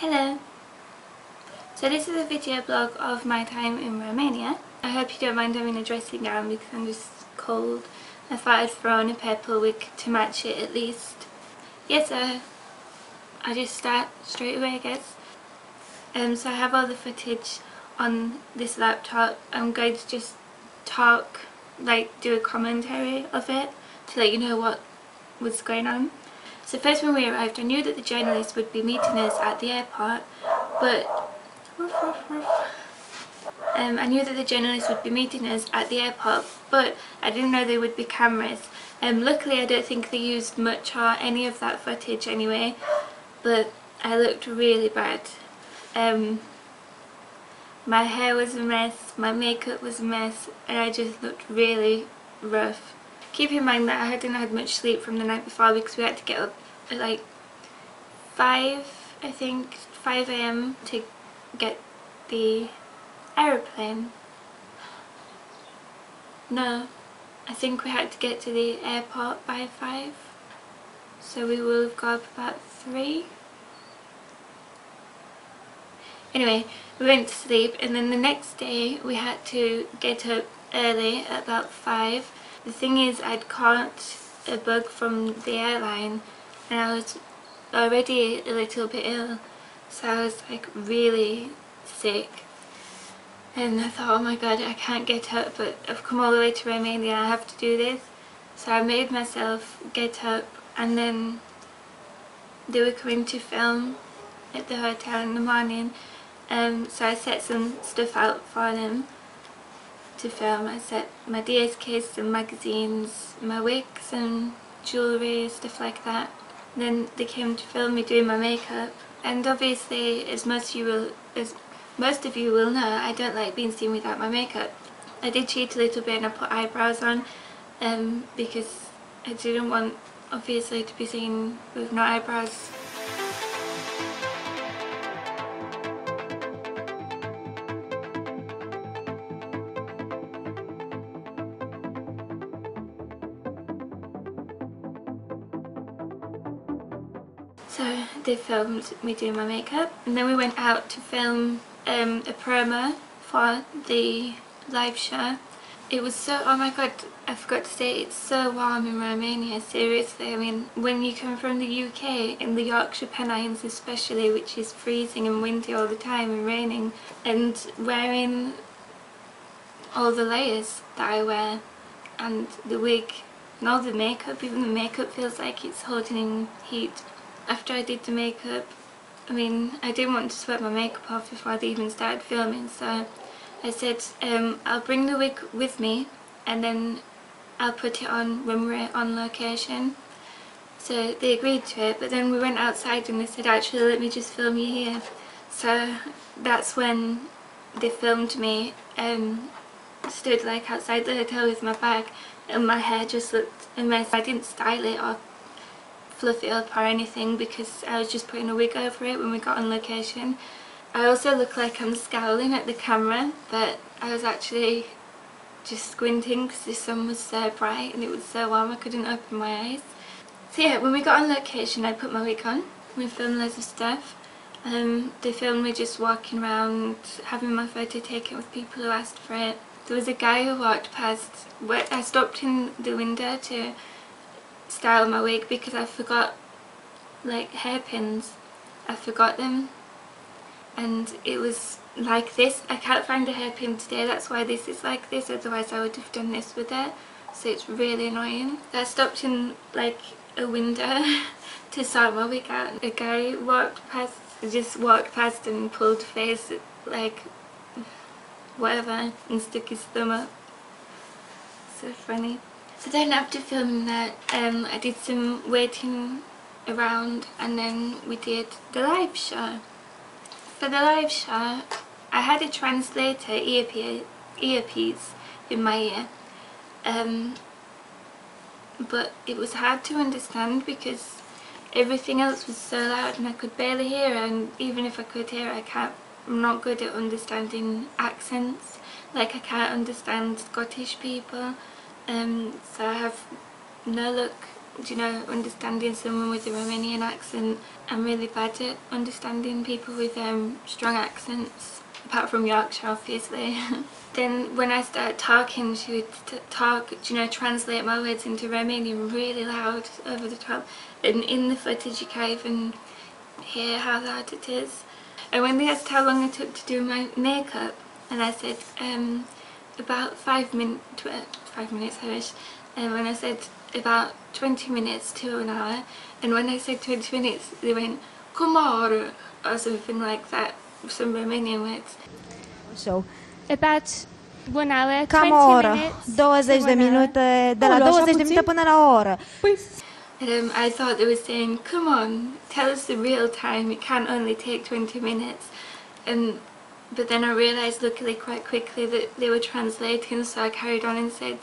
Hello! So this is a video blog of my time in Romania. I hope you don't mind having a dressing gown because I'm just cold. I thought I'd throw on a purple wig to match it at least. Yes, uh, I just start straight away I guess. Um, so I have all the footage on this laptop. I'm going to just talk, like do a commentary of it to let you know what was going on. So first when we arrived I knew that the journalists would be meeting us at the airport but um, I knew that the journalists would be meeting us at the airport but I didn't know there would be cameras. Um, luckily I don't think they used much or any of that footage anyway but I looked really bad. Um, my hair was a mess, my makeup was a mess and I just looked really rough. Keep in mind that I hadn't had much sleep from the night before because we had to get up at like 5 I think 5am to get the aeroplane. No, I think we had to get to the airport by 5 so we will have got up about 3 Anyway, we went to sleep and then the next day we had to get up early at about 5. The thing is I'd caught a bug from the airline and I was already a little bit ill so I was like really sick. And I thought oh my god I can't get up but I've come all the way to Romania I have to do this. So I made myself get up and then they were coming to film at the hotel in the morning um, so I set some stuff out for them to film. I set my DSKs, and magazines, my wigs and jewellery, stuff like that. And then they came to film me doing my makeup and obviously as most of you will as most of you will know I don't like being seen without my makeup. I did cheat a little bit and I put eyebrows on um, because I didn't want obviously to be seen with no eyebrows filmed me doing my makeup and then we went out to film um, a promo for the live show. It was so, oh my god, I forgot to say, it's so warm in Romania, seriously. I mean, when you come from the UK, in the Yorkshire Pennines especially, which is freezing and windy all the time and raining, and wearing all the layers that I wear, and the wig, and all the makeup, even the makeup feels like it's holding heat after I did the makeup, I mean, I didn't want to sweat my makeup off before they even started filming, so I said, um, I'll bring the wig with me and then I'll put it on when we're on location. So they agreed to it, but then we went outside and they said, actually, let me just film you here. So that's when they filmed me, um, stood like outside the hotel with my bag and my hair just looked a mess. I didn't style it or fluff it up or anything because I was just putting a wig over it when we got on location. I also look like I'm scowling at the camera but I was actually just squinting because the sun was so bright and it was so warm I couldn't open my eyes. So yeah, when we got on location I put my wig on. We filmed loads of stuff. Um, they filmed me just walking around, having my photo taken with people who asked for it. There was a guy who walked past, I stopped in the window to style my wig because I forgot like hairpins. I forgot them and it was like this. I can't find a hairpin today that's why this is like this otherwise I would have done this with it so it's really annoying. I stopped in like a window to sort my wig out. A guy walked past, just walked past and pulled face like whatever and stuck his thumb up. So funny. So then after filming that, um, I did some waiting around and then we did the live show. For the live show, I had a translator earpiece, earpiece in my ear, um, but it was hard to understand because everything else was so loud and I could barely hear and even if I could hear I can't, I'm not good at understanding accents, like I can't understand Scottish people um, so I have no luck you know, understanding someone with a Romanian accent. I'm really bad at understanding people with um, strong accents, apart from Yorkshire obviously. then when I started talking, she would talk, you know, translate my words into Romanian really loud over the top. And in the footage you can't even hear how loud it is. And when they asked how long it took to do my makeup, and I said, um, about five, min five minutes, I wish, and when I said about 20 minutes to an hour, and when I said 20 minutes, they went, Kumar, or something like that, some Romanian words. So, about one hour, Cam o oră, 20 de minute, de la 20 de minute până la o oră. Păi, And um, I thought they were saying, come on, tell us the real time, it can't only take 20 minutes. And But then I realised luckily quite quickly that they were translating so I carried on and said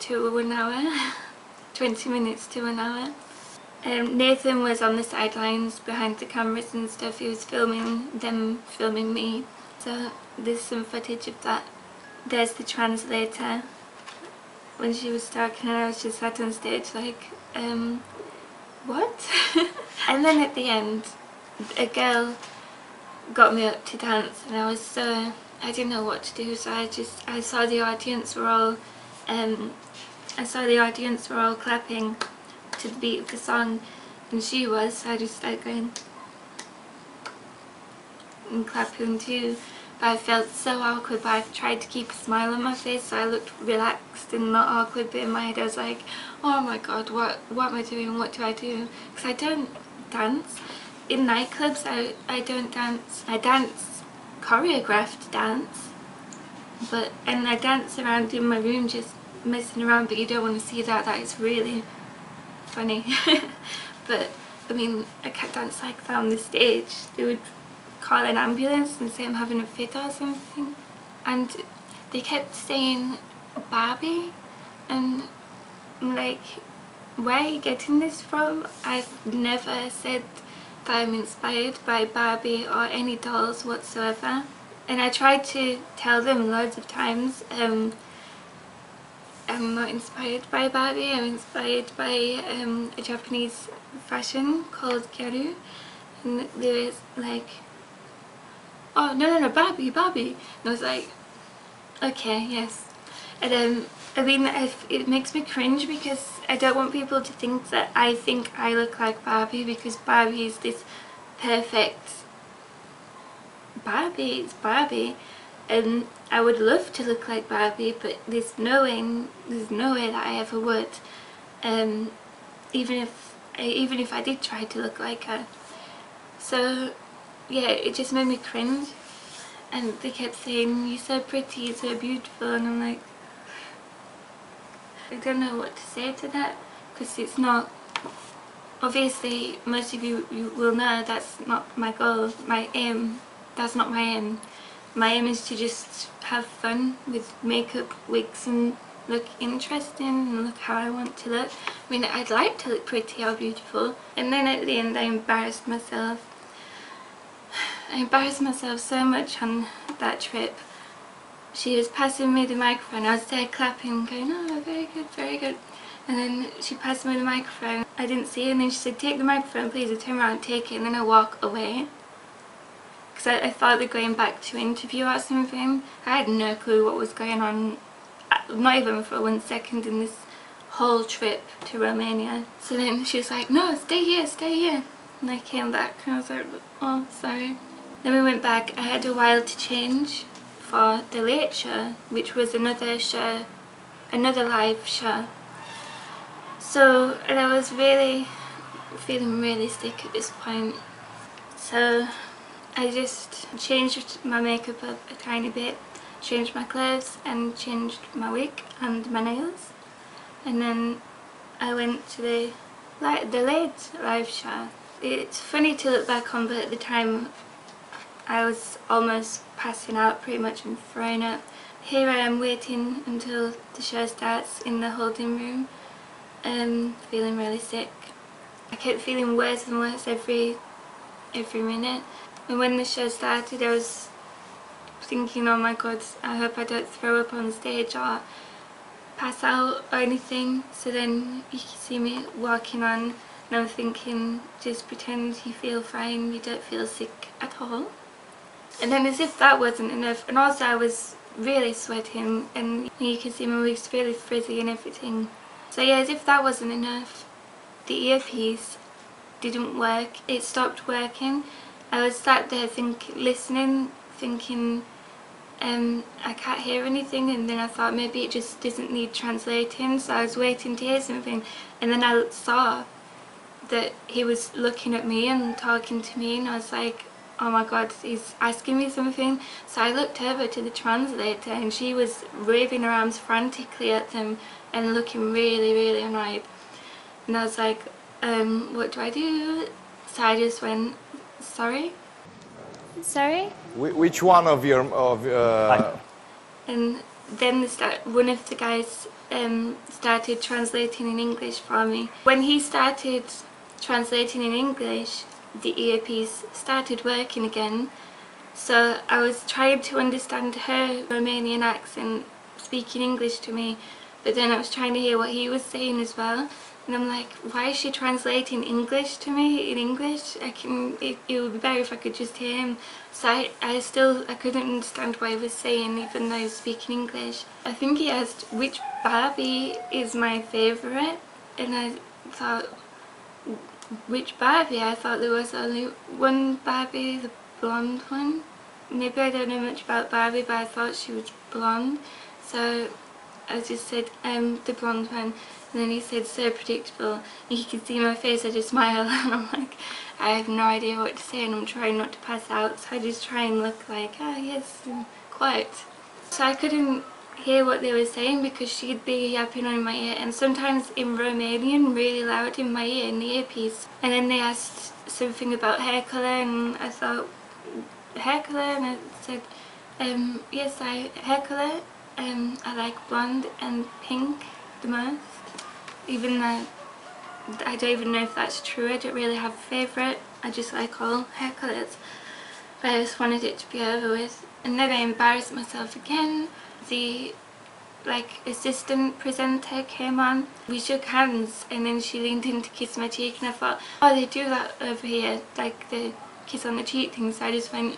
to an hour, 20 minutes to an hour. Um, Nathan was on the sidelines behind the cameras and stuff, he was filming them filming me. So there's some footage of that. There's the translator when she was talking and I was just sat on stage like, um, what? and then at the end, a girl got me up to dance and I was so, I didn't know what to do so I just, I saw the audience were all, um, I saw the audience were all clapping to the beat of the song and she was so I just started going and clapping too. But I felt so awkward but I tried to keep a smile on my face so I looked relaxed and not awkward but in my head I was like oh my god what what am I doing? What do I do? Because I don't dance. In nightclubs I, I don't dance. I dance choreographed dance but and I dance around in my room just messing around but you don't want to see that that is really funny. But I mean I can't dance like that on the stage. They would call an ambulance and say I'm having a fit or something. And they kept saying Barbie and I'm like where are you getting this from? I've never said that I'm inspired by Barbie or any dolls whatsoever and I tried to tell them loads of times um, I'm not inspired by Barbie, I'm inspired by um, a Japanese fashion called Gyaru. And they was like oh no no no Barbie Barbie. And I was like okay yes. And um, I mean it makes me cringe because I don't want people to think that I think I look like Barbie because Barbie is this perfect Barbie, it's Barbie. And I would love to look like Barbie but there's no way, there's no way that I ever would. Um, even if even if I did try to look like her. So yeah it just made me cringe. And they kept saying you're so pretty, you're so beautiful and I'm like I don't know what to say to that because it's not obviously most of you, you will know that's not my goal my aim that's not my aim my aim is to just have fun with makeup wigs and look interesting and look how I want to look I mean I'd like to look pretty or beautiful and then at the end I embarrassed myself I embarrassed myself so much on that trip she was passing me the microphone. I was there clapping, going, oh, very good, very good. And then she passed me the microphone. I didn't see it, and then she said, take the microphone, please. I turn around, take it, and then I walk away. Because I, I thought they're going back to interview or something. I had no clue what was going on, uh, not even for one second in this whole trip to Romania. So then she was like, no, stay here, stay here. And I came back, and I was like, oh, sorry. Then we went back. I had a while to change for the late show which was another show another live show so and I was really feeling really sick at this point so I just changed my makeup up a tiny bit changed my clothes and changed my wig and my nails and then I went to the like the late live show it's funny to look back on but at the time I was almost passing out pretty much and throwing up. Here I am waiting until the show starts in the holding room, um, feeling really sick. I kept feeling worse and worse every every minute. And when the show started I was thinking, oh my god, I hope I don't throw up on stage or pass out or anything. So then you can see me walking on and I'm thinking just pretend you feel fine you don't feel sick at all. And then as if that wasn't enough and also I was really sweating and you can see my wig's really frizzy and everything. So yeah as if that wasn't enough the earpiece didn't work it stopped working I was sat there think listening thinking um, I can't hear anything and then I thought maybe it just doesn't need translating so I was waiting to hear something and then I saw that he was looking at me and talking to me and I was like oh my god he's asking me something. So I looked over to the translator and she was waving her arms frantically at them and looking really really annoyed. And I was like um, what do I do? So I just went sorry Sorry? Which one of your of uh, and then the start, one of the guys um, started translating in English for me. When he started translating in English, the earpiece started working again. So I was trying to understand her Romanian accent speaking English to me, but then I was trying to hear what he was saying as well. And I'm like, why is she translating English to me in English? I can, it, it would be better if I could just hear him. So I, I still, I couldn't understand what he was saying even though he was speaking English. I think he asked which Barbie is my favourite and I thought, which Barbie? I thought there was only one Barbie, the blonde one. Maybe I don't know much about Barbie but I thought she was blonde. So I just said um, the blonde one and then he said so predictable. And you can see my face I just smile. And I'm like I have no idea what to say and I'm trying not to pass out so I just try and look like ah oh, yes and quiet. So I couldn't hear what they were saying because she'd be yapping on my ear. And sometimes in Romanian really loud in my ear in the earpiece. And then they asked something about hair colour and I thought hair colour and I said um, yes I hair colour um, I like blonde and pink the most even though I don't even know if that's true, I don't really have a favourite, I just like all hair colours. But I just wanted it to be over with. And then I embarrassed myself again. The like assistant presenter came on. We shook hands and then she leaned in to kiss my cheek and I thought, oh they do that over here, like the kiss on the cheek thing, so I just went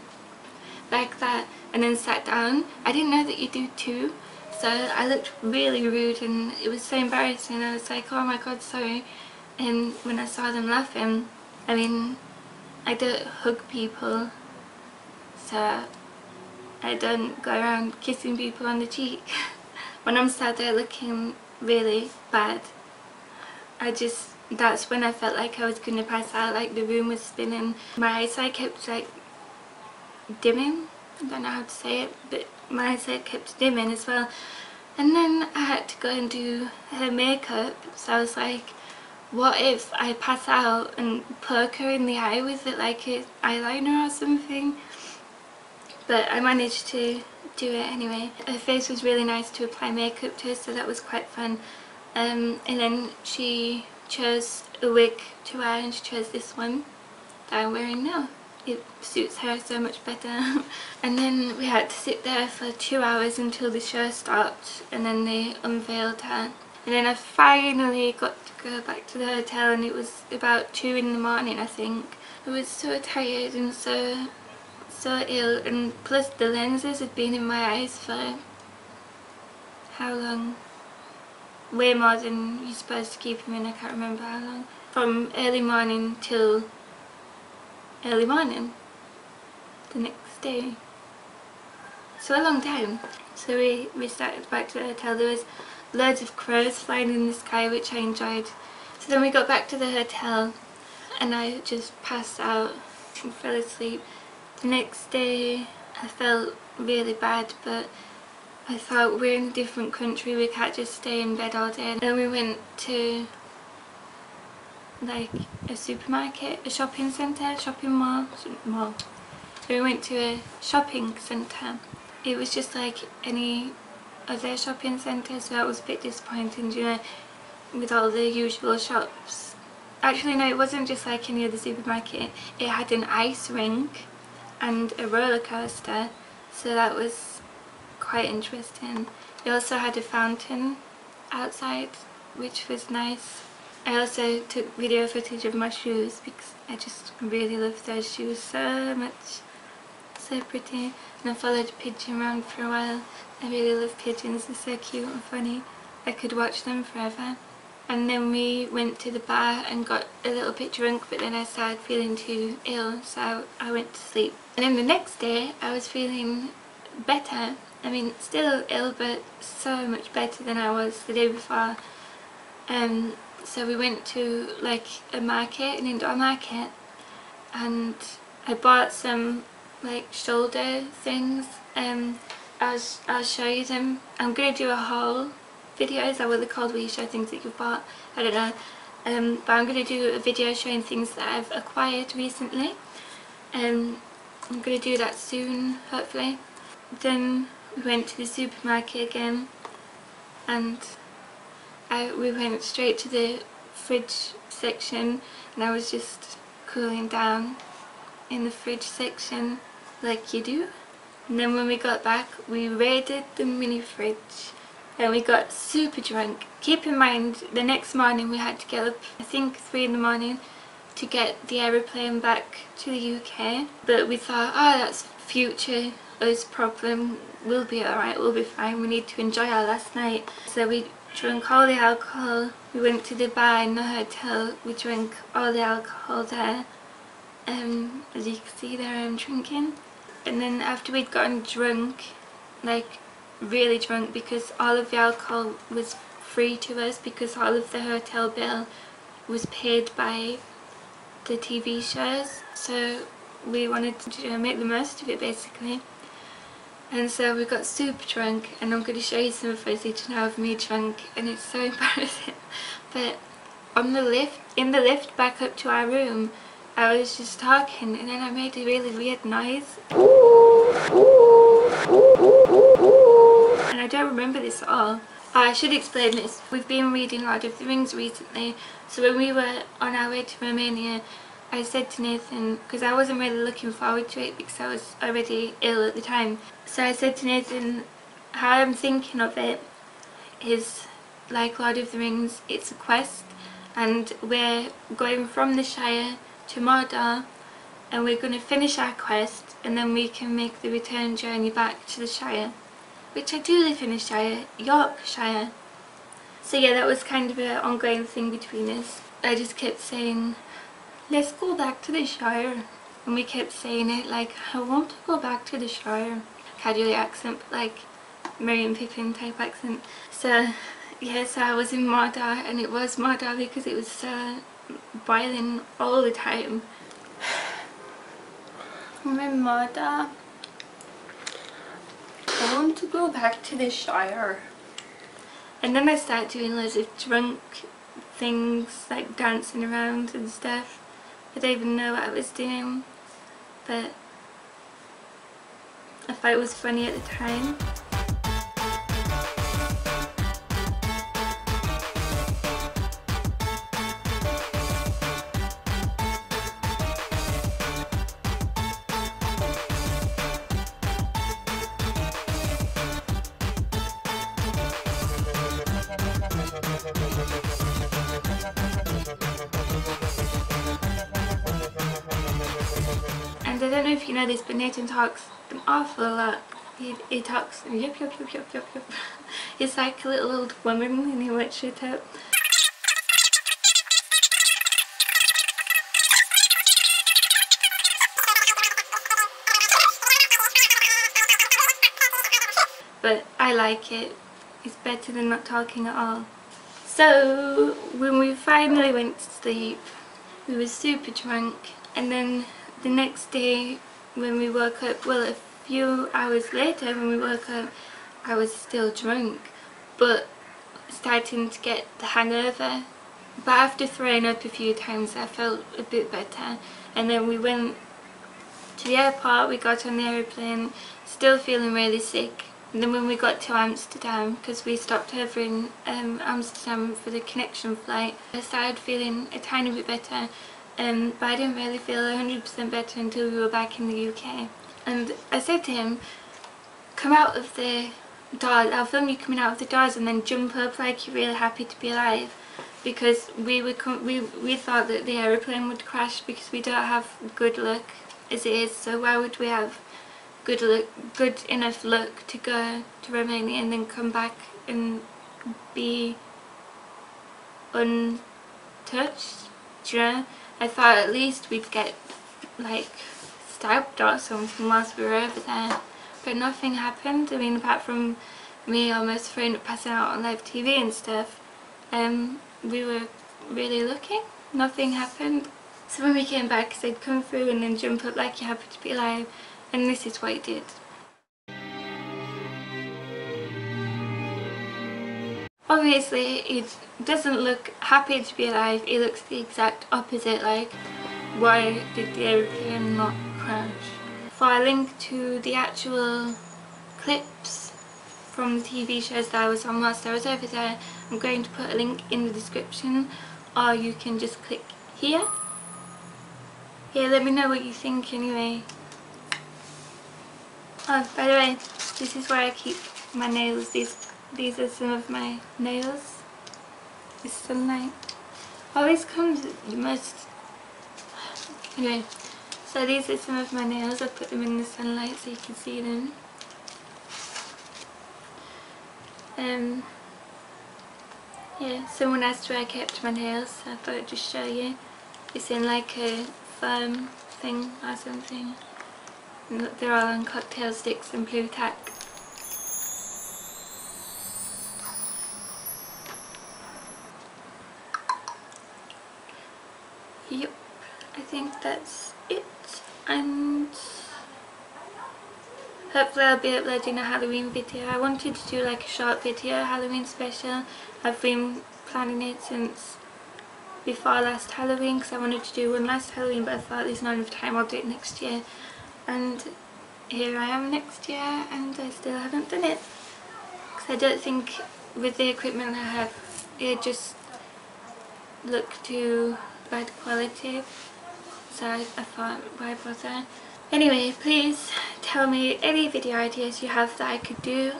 like that and then sat down. I didn't know that you do two so I looked really rude and it was so embarrassing. I was like, oh my god, sorry. And when I saw them laughing, I mean, I don't hug people, so I don't go around kissing people on the cheek. when I'm sat there looking really bad, I just, that's when I felt like I was going to pass out, like the room was spinning. My eyesight kept like dimming, I don't know how to say it, but my eyesight kept dimming as well. And then I had to go and do her makeup. So I was like what if I pass out and poke her in the eye with it like an eyeliner or something? But I managed to do it anyway. Her face was really nice to apply makeup to so that was quite fun. Um, and then she chose a wig to wear and she chose this one that I'm wearing now it suits her so much better. and then we had to sit there for two hours until the show stopped and then they unveiled her. And then I finally got to go back to the hotel and it was about two in the morning I think. I was so tired and so so ill and plus the lenses had been in my eyes for how long? Way more than you're supposed to keep them in, I can't remember how long. From early morning till early morning the next day. So a long time. So we, we started back to the hotel. There was loads of crows flying in the sky which I enjoyed. So then we got back to the hotel and I just passed out and fell asleep. The next day I felt really bad but I thought we're in a different country, we can't just stay in bed all day. And then we went to like a supermarket, a shopping centre, shopping mall, mall. So we went to a shopping centre. It was just like any other shopping centre so that was a bit disappointing, you know, with all the usual shops. Actually no, it wasn't just like any other supermarket. It had an ice rink and a roller coaster so that was quite interesting. It also had a fountain outside which was nice. I also took video footage of my shoes because I just really love those shoes so much. So pretty. And I followed pigeon around for a while. I really love pigeons, they're so cute and funny. I could watch them forever. And then we went to the bar and got a little bit drunk but then I started feeling too ill so I went to sleep. And then the next day I was feeling better. I mean still ill but so much better than I was the day before. Um, so we went to like a market, an indoor market and I bought some like shoulder things. Um, I'll, I'll show you them. I'm going to do a haul video, is that what they're called where you show things that you've bought? I don't know. Um, but I'm going to do a video showing things that I've acquired recently. Um, I'm going to do that soon, hopefully. Then we went to the supermarket again and I, we went straight to the fridge section and I was just cooling down in the fridge section like you do. And then when we got back we raided the mini fridge and we got super drunk. Keep in mind the next morning we had to get up I think 3 in the morning to get the aeroplane back to the UK but we thought oh that's future us problem we'll be alright we'll be fine we need to enjoy our last night so we drank all the alcohol. We went to the bar in the hotel. We drank all the alcohol there. Um, as you can see there I'm drinking. And then after we'd gotten drunk like really drunk because all of the alcohol was free to us because all of the hotel bill was paid by the TV shows. So we wanted to make the most of it basically and so we got super drunk and I'm going to show you some footage now of me drunk and it's so embarrassing but on the lift, in the lift back up to our room I was just talking and then I made a really weird noise and I don't remember this at all. I should explain this. We've been reading Lord of the Rings recently so when we were on our way to Romania I said to Nathan, because I wasn't really looking forward to it because I was already ill at the time, so I said to Nathan, how I'm thinking of it is like Lord of the Rings, it's a quest and we're going from the Shire to Mordor and we're going to finish our quest and then we can make the return journey back to the Shire, which I do live in the Shire, Yorkshire. So yeah, that was kind of an ongoing thing between us. I just kept saying let's go back to the Shire. And we kept saying it like, I want to go back to the Shire. Casually accent, like and Pippin type accent. So, yeah, so I was in Mordor and it was Mordor because it was so boiling all the time. I'm in Mordor. I want to go back to the Shire. And then I started doing loads of drunk things like dancing around and stuff. I don't even know what I was doing but I thought it was funny at the time. Know this, but Nathan talks an awful lot. He, he talks yup yup yup yup yup yup. He's like a little old woman and he won't shut up. But I like it. It's better than not talking at all. So when we finally went to sleep, we were super drunk and then the next day when we woke up, well a few hours later when we woke up, I was still drunk, but starting to get the hangover. But after throwing up a few times I felt a bit better and then we went to the airport, we got on the aeroplane, still feeling really sick. And then when we got to Amsterdam, because we stopped over in um, Amsterdam for the connection flight, I started feeling a tiny bit better um, but I didn't really feel 100% better until we were back in the UK. And I said to him, come out of the doors, I'll film you coming out of the doors and then jump up like you're really happy to be alive. Because we come, we, we thought that the aeroplane would crash because we don't have good luck as it is. So why would we have good luck, good enough luck to go to Romania and then come back and be untouched? You know I thought at least we'd get like stabbed or something whilst we were over there. But nothing happened. I mean apart from me almost throwing up passing out on live TV and stuff um, we were really lucky. Nothing happened. So when we came back they'd come through and then jump up like you're happy to be alive. And this is what he did Obviously, it doesn't look happy to be alive, it looks the exact opposite, like, why did the aeroplane not crash? For a link to the actual clips from the TV shows that I was on whilst I was over there, I'm going to put a link in the description, or you can just click here. Yeah, let me know what you think anyway. Oh, by the way, this is where I keep my nails, these these are some of my nails. It's sunlight. Always comes the most... Anyway, so these are some of my nails. I put them in the sunlight so you can see them. Um, yeah, someone asked where I kept my nails, so I thought I'd just show you. It's in like a foam thing or something. And they're all on cocktail sticks and blue tack. Yep, I think that's it and hopefully I'll be uploading a Halloween video. I wanted to do like a short video Halloween special. I've been planning it since before last Halloween because I wanted to do one last Halloween but I thought there's not enough time I'll do it next year and here I am next year and I still haven't done it because I don't think with the equipment I have it just look too bad quality so I, thought why bother anyway please tell me any video ideas you have that I could do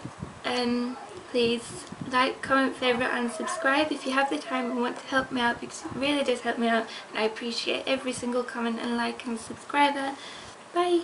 and please like, comment, favourite and subscribe if you have the time and want to help me out because it really does help me out and I appreciate every single comment and like and subscriber. Bye!